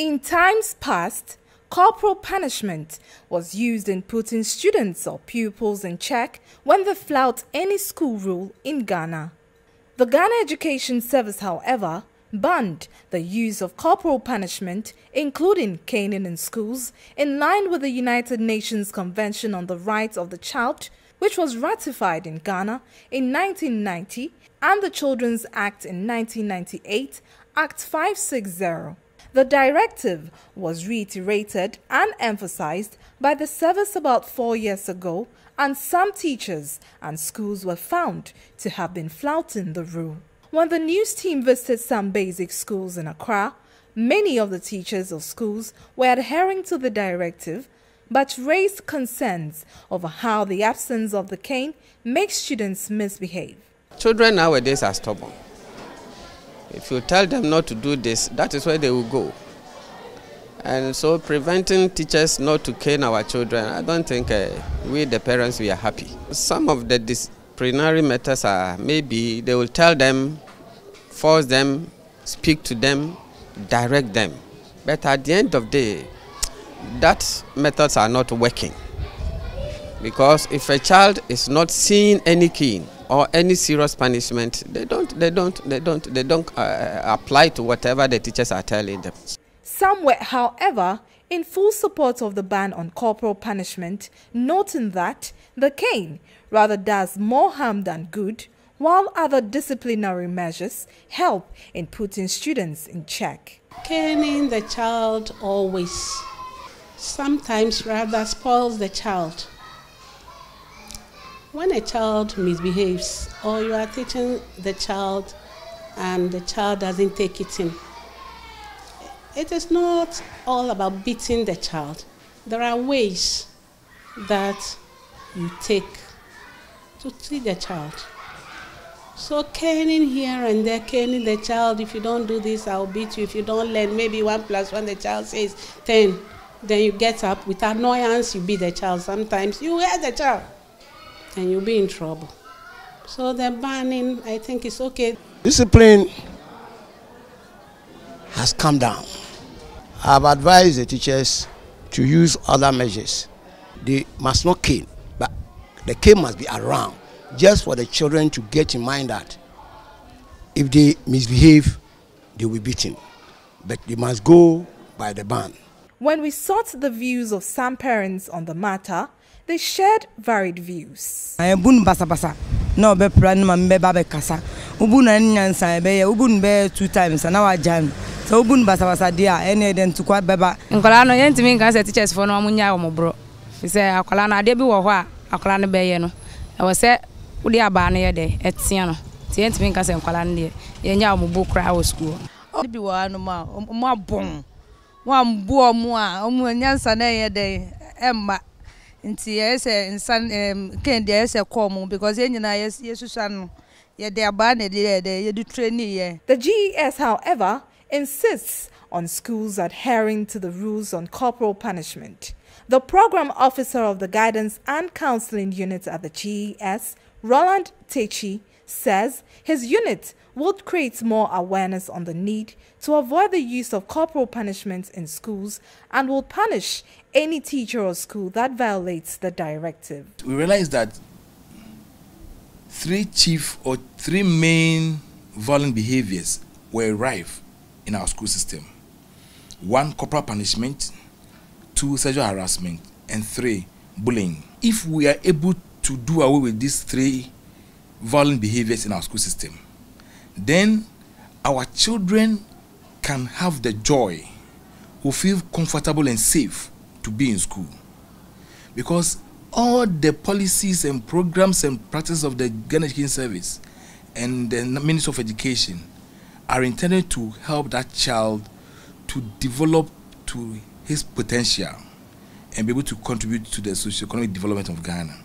In times past, corporal punishment was used in putting students or pupils in check when they flout any school rule in Ghana. The Ghana Education Service, however, banned the use of corporal punishment, including caning in schools, in line with the United Nations Convention on the Rights of the Child, which was ratified in Ghana in 1990, and the Children's Act in 1998, Act 560. The directive was reiterated and emphasized by the service about four years ago, and some teachers and schools were found to have been flouting the rule. When the news team visited some basic schools in Accra, many of the teachers of schools were adhering to the directive but raised concerns over how the absence of the cane makes students misbehave. Children nowadays are stubborn. If you tell them not to do this, that is where they will go. And so preventing teachers not to cane our children, I don't think uh, we the parents we are happy. Some of the disciplinary methods are maybe they will tell them, force them, speak to them, direct them. But at the end of the day, that methods are not working. Because if a child is not seeing any cane, or any serious punishment, they don't, they don't, they don't, they don't uh, apply to whatever the teachers are telling them. Some were, however, in full support of the ban on corporal punishment, noting that the cane rather does more harm than good, while other disciplinary measures help in putting students in check. Caning the child always, sometimes rather spoils the child when a child misbehaves or you are teaching the child and the child doesn't take it in, it is not all about beating the child. There are ways that you take to treat the child. So caning here and there, caning the child, if you don't do this, I'll beat you. If you don't learn, maybe one plus one, the child says 10. Then you get up with annoyance, you beat the child. Sometimes you hurt the child and you'll be in trouble. So the banning, I think, is okay. Discipline has come down. I've advised the teachers to use other measures. They must not cane, but the cane must be around just for the children to get in mind that if they misbehave, they will be beaten. But they must go by the ban. When we sought the views of some parents on the matter, They shared varied views. I nu basabasa na ọbẹ pira nu ma mbẹ ba bẹ kasa. Ubu na ni nyansa ẹbẹ yẹ ubu nu two times na wa jam. Sɛ ubu nu basabasa dia. Any then to ntukwa bɛ ba. Nkɔla no yɛn ntumi nkan sɛ teachers For no ɔmo nya ɔmo borɔ. Sɛ akɔla no adeɛ bi wɔ hɔ a akɔla no e bɛyɛ no ɛwɔ sɛ wode abaa no yɛ dɛ ɛtea e no nti yɛn ntumi nka sɛ nkɔla no deɛ yɛnya ɔmo bo koraa wɔ sukuu. Ɔbi wɔ hanom a ɔmo abɔn, wɔn ambu ɔmo a ɔmo nyansa no ɛyɛ dɛ ɛmma. E nti sɛ nsa ɛɛm ken deɛ sɛ kɔɔ mu because yɛn nyinaa no yɛde abaa na yɛde yɛde yɛde yɛ. The GES, however, insists on schools adhering to the rules on corporal punishment. The program officer of the guidance and counseling unit at the GES, Roland Techi, says his unit would create more awareness on the need to avoid the use of corporal punishment in schools and will punish any teacher or school that violates the directive. We realize that three chief or three main violent behaviors were rife in our school system. One, corporal punishment, two, sexual harassment, and three, bullying. If we are able to do away with these three violent behaviors in our school system, then our children can have the joy, who feel comfortable and safe to be in school. Because all the policies and programs and practices of the Ghana Education Service and the Ministry of Education are intended to help that child to develop to his potential and be able to contribute to the socio-economic development of Ghana.